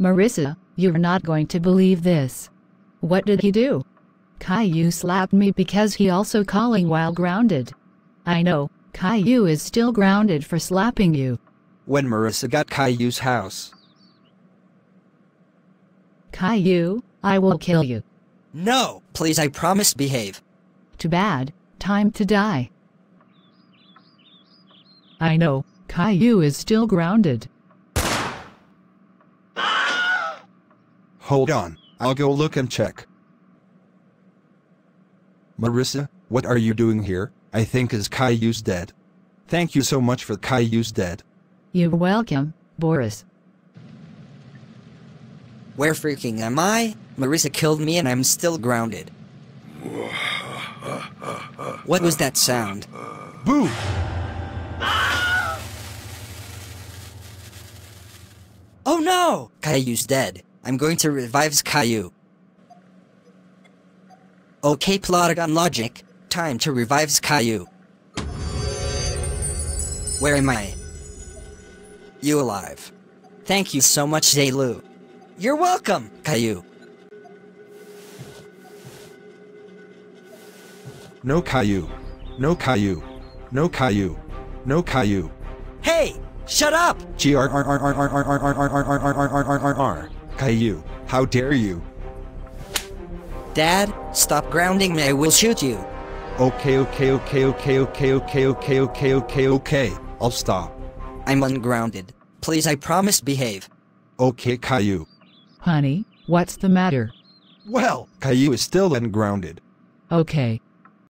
Marissa, you're not going to believe this. What did he do? Caillou slapped me because he also calling while grounded. I know, Caillou is still grounded for slapping you. When Marissa got Caillou's house. Caillou, I will kill you. No, please I promise behave. Too bad, time to die. I know, Caillou is still grounded. Hold on, I'll go look and check. Marissa, what are you doing here? I think is Caillou's dead. Thank you so much for Caillou's dead. You're welcome, Boris. Where freaking am I? Marissa killed me and I'm still grounded. What was that sound? Boo! Oh no! Caillou's dead. I'm going to revive Caillou. Okay, Plotagon logic. Time to revive Caillou. Where am I? You alive. Thank you so much, Zaylu. You're welcome, Caillou. No Caillou. No Caillou. No Caillou. No Caillou. Hey! Shut up! G R R R R R R R R R R R R R R R R Caillou, how dare you? Dad, stop grounding me, I will shoot you. Okay, okay, okay, okay, okay, okay, okay, okay, okay, okay. I'll stop. I'm ungrounded. Please, I promise behave. Okay, Caillou. Honey, what's the matter? Well, Caillou is still ungrounded. Okay,